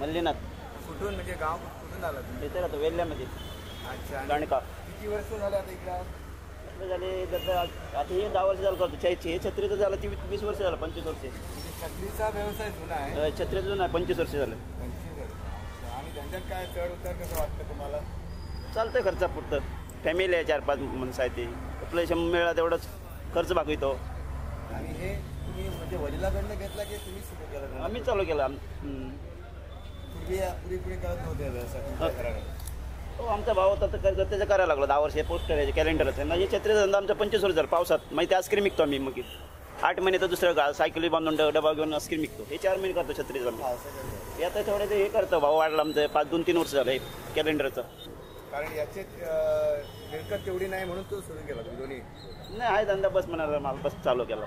मल्लीनाथ. कुठून? म्हणजे गाव कुठून आला तुम्ही? इथे राहतो वेल्ल्यामध्ये. अच्छा आणि गाणका. किती वर्ष झाले आता इकडे? झाले जसं आता हे दहा वर्ष झालं करतो. चायची हे छत्रीचं झालं ती वीस वर्ष झालं पंचवीस वर्ष. म्हणजे छत्रीचा व्यवसाय जुना आहे. अं, छत्रीचं नाही पंचवीस वर्ष झालं. पंचवीस वर्ष. अच्छा. आणि त्यांच्यात काय चढ उतार कसं वाटतं तुम्हाला? चालतंय खर्चा पुरतं. फॅमिली आहे चार पाच माणसं आहे ती. आपलं शंभर मिळाला तेवढंच खर्च भागवितो आणि हे तुम्ही म्हणजे वडिलाकडनं घेतला की तुम्ही सुरू केलं? आम्ही चालू केलं. आम- हम्म. नव्हते हो. आमचा भाव होता तर त्याचं करायला लागलो. दहा वर्ष पोस्टर आहे कॅलेंडरच आहे म्हणजे छत्रीचा धंदा आमचा पंचवीस वर्ष झाला. पावसात. मग ते आईस्क्रीम विकतो आम्ही मग. आठ महिने तर दुसरं गा सायकली बांधून डबा घेऊन आईस्क्रीम विकतो. हे चार महिने करतो छत्रीचा हे आता थोडे ते हे करतो. भाव वाढला आमचं. पाच दोन तीन वर्ष झालं हे कॅलेंडरचं कारण याचे मिळकत तेवढी नाही म्हणून तो सुरू केला दोन्ही. नाही आहे धंदा. बस म्हणाला माल बस चालू केला.